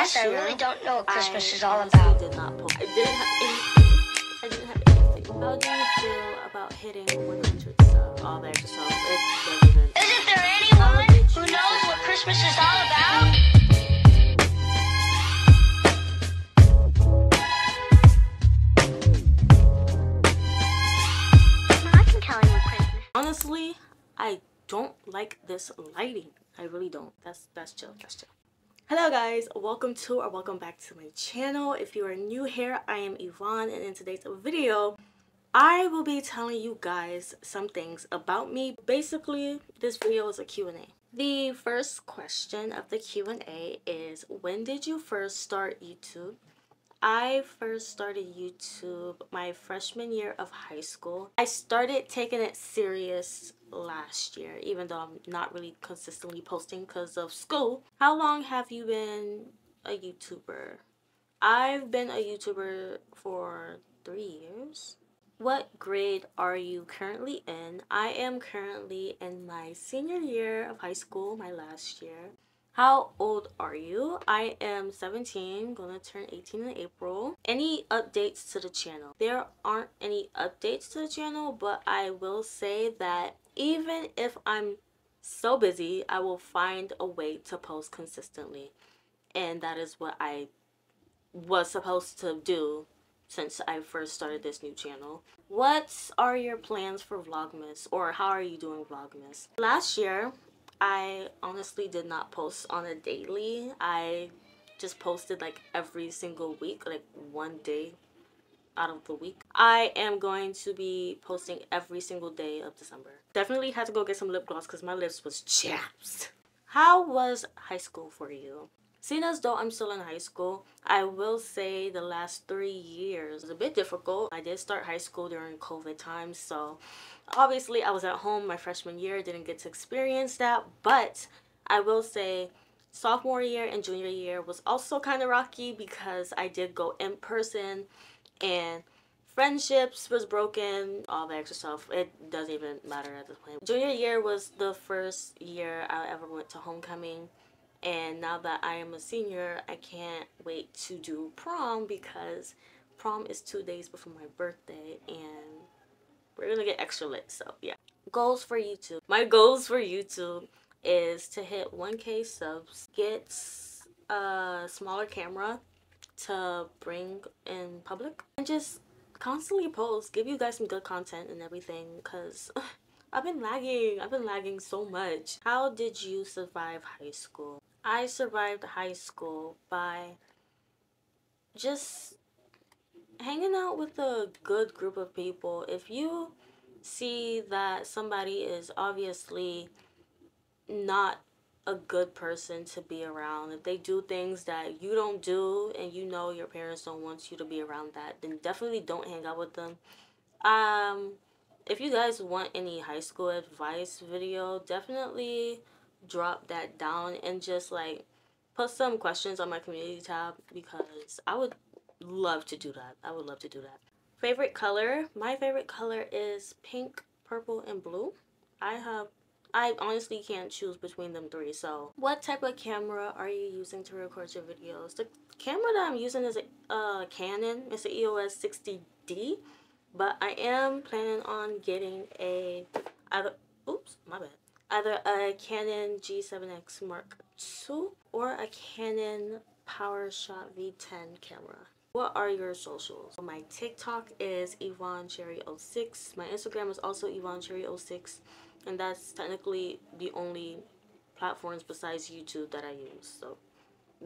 Last guess I really don't know what Christmas I is all about. Did not post. I didn't have anything. I didn't have anything. How do you feel about hitting 100 subs? All that extra stuff. It doesn't. Isn't there anyone who knows what Christmas is all about? I can tell you what Christmas Honestly, I don't like this lighting. I really don't. That's that's chill. That's chill. Hello guys, welcome to or welcome back to my channel. If you are new here, I am Yvonne and in today's video, I will be telling you guys some things about me. Basically, this video is a Q&A. The first question of the Q&A is when did you first start YouTube? I first started YouTube my freshman year of high school. I started taking it serious last year, even though I'm not really consistently posting because of school. How long have you been a YouTuber? I've been a YouTuber for three years. What grade are you currently in? I am currently in my senior year of high school, my last year. How old are you? I am 17, gonna turn 18 in April. Any updates to the channel? There aren't any updates to the channel, but I will say that even if I'm so busy, I will find a way to post consistently. And that is what I was supposed to do since I first started this new channel. What are your plans for Vlogmas or how are you doing Vlogmas? Last year, I honestly did not post on a daily. I just posted like every single week, like one day out of the week. I am going to be posting every single day of December. Definitely had to go get some lip gloss because my lips was chapped. How was high school for you? Seeing as though I'm still in high school, I will say the last three years was a bit difficult. I did start high school during COVID times, so obviously I was at home my freshman year, didn't get to experience that, but I will say sophomore year and junior year was also kind of rocky because I did go in person and friendships was broken, all the extra stuff. It doesn't even matter at this point. Junior year was the first year I ever went to homecoming. And now that I am a senior, I can't wait to do prom because prom is two days before my birthday and we're gonna get extra lit. So yeah. Goals for YouTube. My goals for YouTube is to hit 1k subs, get a smaller camera to bring in public, and just constantly post, give you guys some good content and everything because I've been lagging. I've been lagging so much. How did you survive high school? I survived high school by just hanging out with a good group of people. If you see that somebody is obviously not a good person to be around, if they do things that you don't do and you know your parents don't want you to be around that, then definitely don't hang out with them. Um, if you guys want any high school advice video, definitely drop that down and just like put some questions on my community tab because I would love to do that. I would love to do that. Favorite color? My favorite color is pink, purple, and blue. I have I honestly can't choose between them three. So, what type of camera are you using to record your videos? The camera that I'm using is a Canon. It's an EOS 60D, but I am planning on getting a either oops, my bad. Either a Canon G7X Mark II or a Canon PowerShot V10 camera. What are your socials? My TikTok is Yvonne Cherry 06. My Instagram is also Yvonne Cherry 06 and that's technically the only platforms besides YouTube that I use. So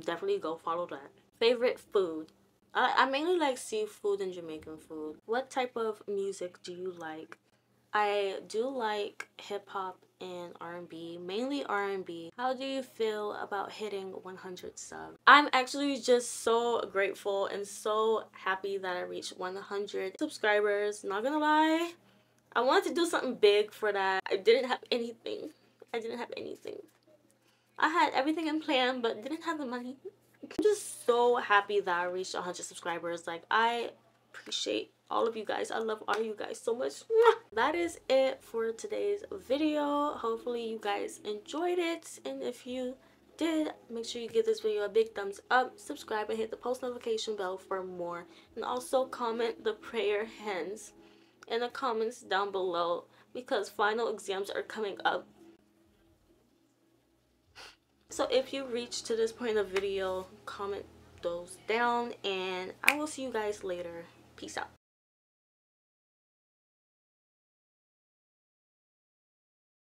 definitely go follow that. Favorite food? I, I mainly like seafood and Jamaican food. What type of music do you like? I do like hip hop and R&B, mainly R&B. How do you feel about hitting 100 subs? I'm actually just so grateful and so happy that I reached 100 subscribers. Not gonna lie, I wanted to do something big for that. I didn't have anything. I didn't have anything. I had everything in plan, but didn't have the money. I'm just so happy that I reached 100 subscribers. Like, I appreciate all of you guys. I love all you guys so much. That is it for today's video. Hopefully you guys enjoyed it. And if you did, make sure you give this video a big thumbs up, subscribe, and hit the post notification bell for more. And also comment the prayer hands in the comments down below because final exams are coming up. So if you reach to this point in the video, comment those down and I will see you guys later. Peace out.